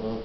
Well,